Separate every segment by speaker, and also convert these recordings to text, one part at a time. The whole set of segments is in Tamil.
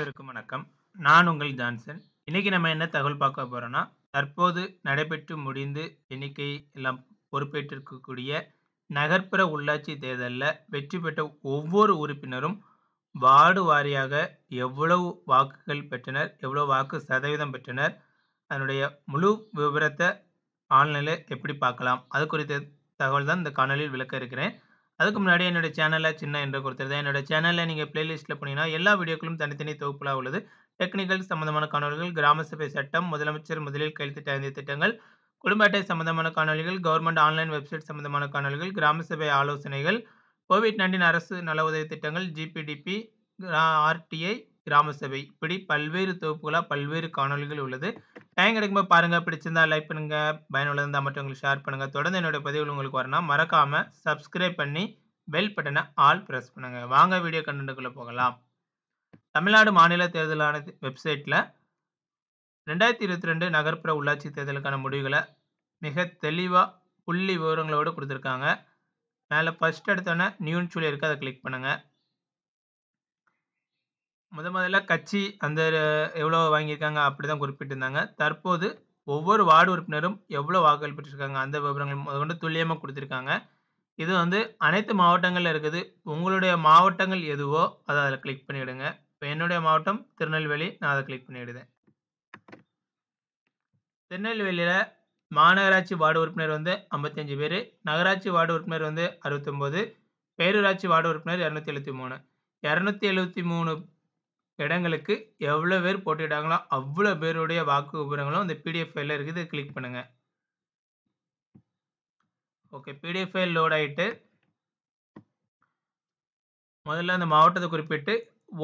Speaker 1: அனைவருக்கும் வணக்கம். நான் உங்கள் ஜான்சன். இன்னைக்கு நம்ம என்ன தகவல் பார்க்க போறோம்னா, தற்போது நடைபெற்று முடிந்து எண்ணிக்கை எல்லாம் பொறுப்பேற்றிருக்கக்கூடிய நகர்ப்புற உள்ளாட்சி தேர்தலில் வெற்றி பெற்ற ஒவ்வொரு உறுப்பினரும் வார்டு வாரியாக எவ்வளவு வாக்குகள் பெற்றனர், எவ்வளவு வாக்கு சதவீதம் பெற்றனர், அதனுடைய முழு விவரத்தை ஆன்லைன்ல எப்படி பார்க்கலாம்? அது குறித்த தகவல் தான் இந்த காணொலியில் விளக்க இருக்கிறேன். அதுக்கு முன்னாடி என்னோட சேனலில் சின்ன என்று கொடுத்துருந்தேன் என்னோட சேனலில் நீங்கள் பிளேலிஸ்ட்டில் போனீங்கன்னா, எல்லா வீடியோக்களும் தனித்தனி தொகுப்புலா உள்ளது. டெக்னிக்கல் சம்பந்தமான காணொலிகள் கிராம சபை சட்டம், முதலமைச்சர் முதலில் கையெழுத்திட்ட 5 திட்டங்கள், குடும்ப அட்டை சம்பந்தமான காணொளிகள், கவர்மெண்ட் ஆன்லைன் வெப்சைட் சம்பந்தமான காணொலிகள் கிராம சபை ஆலோசனைகள், கோவிட்-19 அரசு நல உதவி திட்டங்கள், ஜிபிடிபி, ஆர்டிஐ, கிராம சபை இப்படி பல்வேறு தொகுப்புகளாக பல்வேறு காணொளிகள் உள்ளது. டைம் கிடைக்கும்போது பாருங்கள் பிடிச்சிருந்தா லைக் பண்ணுங்க. பயனுள்ளதா மட்டும் உங்களுக்கு ஷேர் பண்ணுங்கள் தொடர்ந்து என்னுடைய பதிவுகள் உங்களுக்கு வரணும் மறக்காமல் சப்ஸ்கிரைப் பண்ணி பெல் பட்டனை ஆல் ப்ரெஸ் பண்ணுங்கள் வாங்க வீடியோ கன்டென்ட்க்குள்ள போகலாம். தமிழ்நாடு மாநில தேர்தல் ஆணைய வெப்சைட்ல 2022 நகர்ப்புற உள்ளாட்சி தேர்தலுக்கான முடிவுகளை மிக தெளிவாக புள்ளி விவரங்களோட கொடுத்துருக்காங்க மேலே ஃபர்ஸ்ட் எடுத்தோன்னே நியூன்னு சொல்லியிருக்கு அதை கிளிக் பண்ணுங்கள் முத முதல்ல கட்சி அந்த எவ்வளோ வாங்கியிருக்காங்க அப்படிதான் குறிப்பிட்டிருந்தாங்க. தற்போது ஒவ்வொரு வார்டு உறுப்பினரும் எவ்வளோ வாக்குகள் பெற்றிருக்காங்க அந்த விவரங்கள் முதற்கொண்டு துல்லியமாக கொடுத்துருக்காங்க இது வந்து அனைத்து மாவட்டங்களில் இருக்குது. உங்களுடைய மாவட்டங்கள் எதுவோ அதை அதில் கிளிக் பண்ணிவிடுங்க இப்போ என்னுடைய மாவட்டம் திருநெல்வேலி. நான் அதை கிளிக் பண்ணிவிடுதேன் திருநெல்வேலியில் மாநகராட்சி வார்டு உறுப்பினர் வந்து ஐம்பத்தஞ்சு பேர் நகராட்சி வார்டு உறுப்பினர் வந்து 69, பேரூராட்சி வார்டு உறுப்பினர் 273. 273 இடங்களுக்கு எவ்வளோ பேர் போட்டிட்டாங்களோ அவ்வளோ பேருடைய வாக்கு விவரங்களும் இந்த பிடிஎஃப் ஃபைலில் இருக்குது. கிளிக் பண்ணுங்கள் ஓகே. பிடிஎஃப் ஃபைல் லோட் ஆகிட்டு முதல்ல அந்த மாவட்டத்தை குறிப்பிட்டு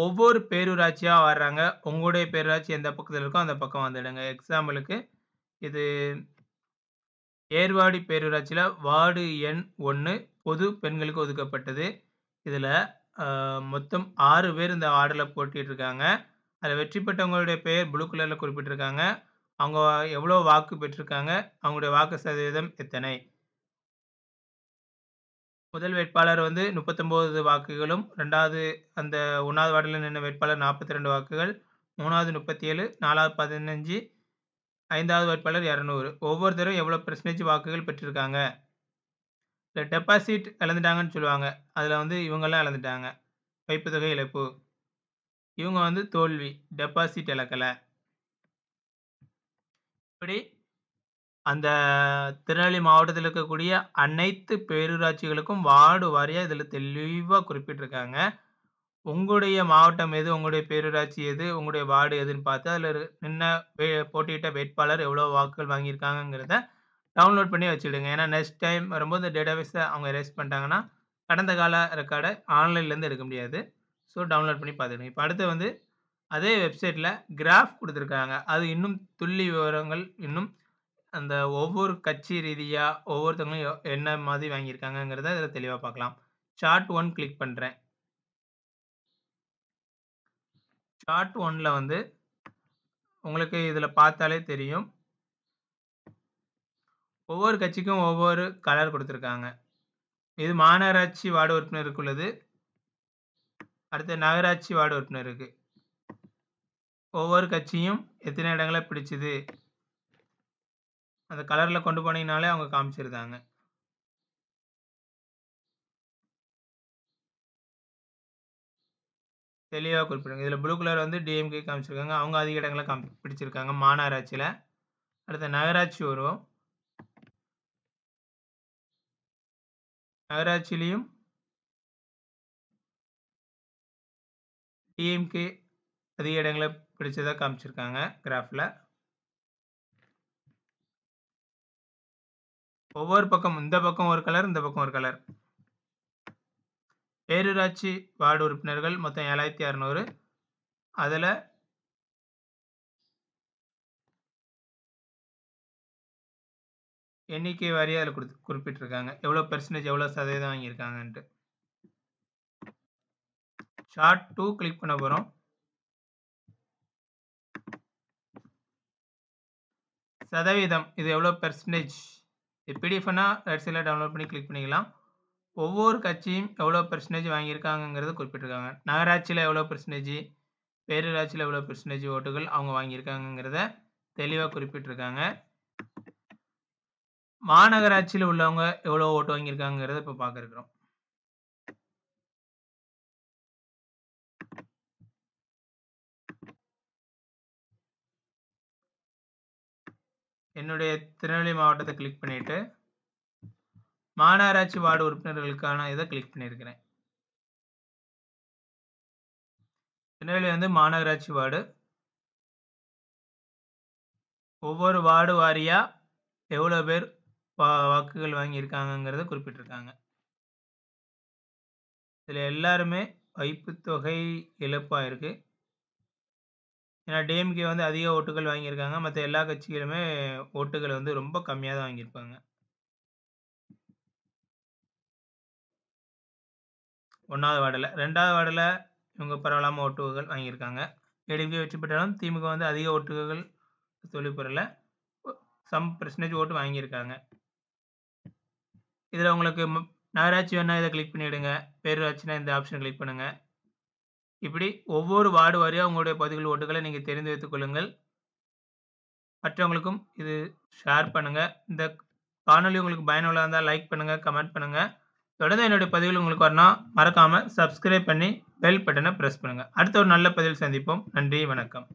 Speaker 1: ஒவ்வொரு பேரூராட்சியாக வர்றாங்க. உங்களுடைய பேரூராட்சி எந்த பக்கத்தில் இருக்கோ அந்த பக்கம் வந்துடுங்க. எக்ஸாம்பிளுக்கு இது ஏர்வாடி பேரூராட்சியில் வார்டு எண் ஒன்று பொது பெண்களுக்கு ஒதுக்கப்பட்டது. இதில் மொத்தம் ஆறு பேர் இந்த ஆர்டரில் போட்டிகிட்டு இருக்காங்க அதில் வெற்றி பெற்றவங்களுடைய பெயர் ப்ளூ கலரில் குறிப்பிட்டிருக்காங்க. அவங்க எவ்வளோ வாக்கு பெற்றிருக்காங்க, அவங்களுடைய வாக்கு சதவீதம் எத்தனை? முதல் வேட்பாளர் வந்து 39 வாக்குகளும், ரெண்டாவது அந்த ஒன்றாவது வார்டில் நின்ற வேட்பாளர் 42 வாக்குகள், 3வது 37, 4வது 15, 5வது வேட்பாளர் 200. ஒவ்வொருத்தரும் எவ்வளோ பெர்சன்டேஜ் வாக்குகள் பெற்றிருக்காங்க. இந்த டெபாசிட் இழந்துட்டாங்கன்னு சொல்லுவாங்க. அதில் வந்து இவங்கெல்லாம் இழந்துட்டாங்க. வைப்பு தொகை இழப்பு. இவங்க வந்து தோல்வி. டெபாசிட் இழக்கலை இப்படி அந்த திருநெல்வேலி மாவட்டத்தில் இருக்கக்கூடிய அனைத்து பேரூராட்சிகளுக்கும் வார்டு வாரியாக இதில் தெளிவாக குறிப்பிட்டிருக்காங்க. உங்களுடைய மாவட்டம் எது, உங்களுடைய பேரூராட்சி எது, உங்களுடைய வார்டு எதுன்னு பார்த்து அதில் நின்ன வே போட்டியிட்ட வேட்பாளர் எவ்வளோ வாக்குகள் வாங்கியிருக்காங்கங்கிறத டவுன்லோட் பண்ணி வச்சுடுங்க. ஏன்னா நெக்ஸ்ட் டைம் வரும்போது டேட்டாபேஸை அவங்க எரேஸ் பண்ணிட்டாங்கன்னா, கடந்த கால ரெக்கார்டை ஆன்லைன்லேருந்து எடுக்க முடியாது. ஸோ டவுன்லோட் பண்ணி பார்த்துக்கணும் இப்போ அடுத்து வந்து அதே வெப்சைட்டில் கிராஃப் கொடுத்துருக்காங்க அது இன்னும் துள்ளி விவரங்கள் இன்னும் அந்த ஒவ்வொரு கட்சி ரீதியாக ஒவ்வொருத்தவங்களும் எ என்ன மாதிரி வாங்கியிருக்காங்கங்கிறத இதில் தெளிவாக பார்க்கலாம். சார்ட் ஒன் கிளிக் பண்ணுறேன் சார்ட் ஒன்னில் வந்து உங்களுக்கு இதில் பார்த்தாலே தெரியும். ஒவ்வொரு கட்சிக்கும் ஒவ்வொரு கலர் கொடுத்துருக்காங்க இது மாநகராட்சி வார்டு உறுப்பினருக்கு உள்ளது. அடுத்து நகராட்சி வார்டு உறுப்பினருக்கு. ஒவ்வொரு கட்சியும் எத்தனை இடங்களை பிடிச்சது. அந்த கலரில் கொண்டு போனீங்கனாலே அவங்க காமிச்சிருந்தாங்க தெளிவாக குறிப்பிடுங்க. இதில் ப்ளூ கலர் வந்து டிஎம்கே காமிச்சிருக்காங்க. அவங்க அதிக இடங்களை காமி பிடிச்சிருக்காங்க மாநகராட்சியில் அடுத்து நகராட்சி வரும். நகராட்சியிலையும் டிஎம்கே அதிக இடங்களை பிடிச்சதாக காமிச்சிருக்காங்க கிராஃபில் ஒவ்வொரு பக்கம் இந்த பக்கம் ஒரு கலர், இந்த பக்கம் ஒரு கலர். பேரூராட்சி வார்டு உறுப்பினர்கள் மொத்தம் 7600. அதுல எண்ணிக்கை வாரியாக அதில் கொடுத்து குறிப்பிட்டிருக்காங்க. எவ்வளோ பெர்சன்டேஜ் எவ்வளோ சதவீதம் வாங்கியிருக்காங்கன்ட்டு. ஷார்ட் டூ கிளிக் பண்ண போகிறோம் சதவீதம் இது எவ்வளோ பெர்சன்டேஜ் இது பிடிஎஃப்னா ரைட் டவுன்லோட் பண்ணி கிளிக் பண்ணிக்கலாம். ஒவ்வொரு கட்சியும் எவ்வளோ பெர்சன்டேஜ் வாங்கியிருக்காங்கங்கிறத குறிப்பிட்டிருக்காங்க. நகராட்சியில் எவ்வளோ பெர்சன்டேஜ், பேரூராட்சியில் எவ்வளோ பெர்சன்டேஜ் ஓட்டுகள் அவங்க வாங்கியிருக்காங்கங்கிறத தெளிவாக குறிப்பிட்டிருக்காங்க. மாநகராட்சியில உள்ளவங்க எவ்வளோ ஓட்டு வாங்கியிருக்காங்கிறத இப்ப பார்க்க இருக்கிறோம். என்னுடைய திருநெல்வேலி மாவட்டத்தை கிளிக் பண்ணிட்டு மாநகராட்சி வார்டு உறுப்பினர்களுக்கான இதை கிளிக் பண்ணியிருக்கிறேன். திருநெல்வேலி வந்து மாநகராட்சி வார்டு. ஒவ்வொரு வார்டு வாரியாக எவ்வளோ பேர் வா வாக்குகள் வாங்கியிருக்காங்கங்கிறத குறிப்பிட்டிருக்காங்க. இதுல எல்லாருமே வைப்புத் தொகை இழப்பா இருக்கு. ஏன்னா டிஎம்கே வந்து அதிக ஓட்டுகள் வாங்கியிருக்காங்க. மத்த எல்லா கட்சிகளுமே ஓட்டுகள் வந்து ரொம்ப கம்மியா தான் வாங்கியிருப்பாங்க. 1வது வார்டுல. 2வது வார்டுல இவங்க பரவலாம ஓட்டுகள் வாங்கியிருக்காங்க. டிஎம்கே வெற்றி பெற்றாலும் திமுக வந்து அதிக ஓட்டுகள் சொல்லி பெறல. சம் பெர்சன்டேஜ் ஓட்டு வாங்கியிருக்காங்க. இதில் உங்களுக்கு நகராட்சி வேணால் இதை கிளிக் பண்ணிவிடுங்க பேரூராட்சினா இந்த ஆப்ஷன் கிளிக் பண்ணுங்கள் இப்படி ஒவ்வொரு வார்டு வாரியா உங்களுடைய பதிவுகள் ஓட்டுகளை நீங்கள் தெரிந்து வைத்துக் கொள்ளுங்கள். மற்றவங்களுக்கும் இது ஷேர் பண்ணுங்கள் இந்த காணொலி உங்களுக்கு பயனுள்ளதாக இருந்தால் லைக் பண்ணுங்கள் கமெண்ட் பண்ணுங்கள் தொடர்ந்து என்னுடைய பதிவுகள் உங்களுக்கு வரணும் மறக்காமல் சப்ஸ்கிரைப் பண்ணி பெல் பட்டனை ப்ரெஸ் பண்ணுங்கள் அடுத்த ஒரு நல்ல பதிவில் சந்திப்போம். நன்றி, வணக்கம்.